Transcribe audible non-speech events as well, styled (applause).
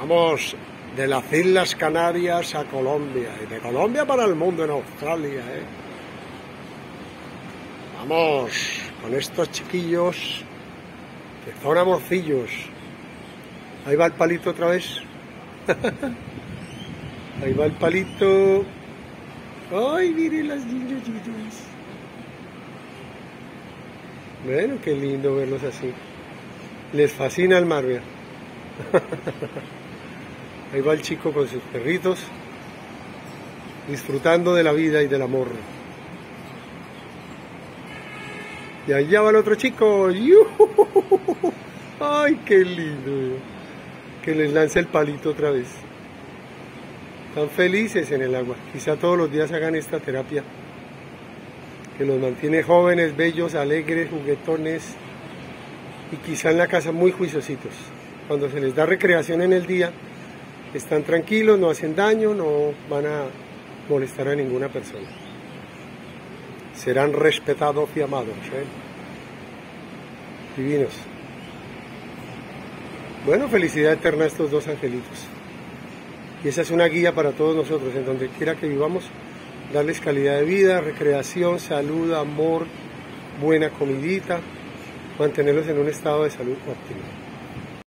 Vamos de las Islas Canarias a Colombia y de Colombia para el mundo en Australia. ¿eh? Vamos con estos chiquillos que son amorcillos. Ahí va el palito otra vez. (laughs) Ahí va el palito. Ay, miren las niñas Bueno, qué lindo verlos así. Les fascina el mar, (laughs) Ahí va el chico con sus perritos, disfrutando de la vida y del amor. Y allá va el otro chico. ¡Ay, qué lindo! Que les lance el palito otra vez. Están felices en el agua. Quizá todos los días hagan esta terapia que los mantiene jóvenes, bellos, alegres, juguetones y quizá en la casa muy juiciositos. Cuando se les da recreación en el día, están tranquilos, no hacen daño, no van a molestar a ninguna persona. Serán respetados y amados. ¿eh? Divinos. Bueno, felicidad eterna a estos dos angelitos. Y esa es una guía para todos nosotros, en donde quiera que vivamos, darles calidad de vida, recreación, salud, amor, buena comidita, mantenerlos en un estado de salud óptimo.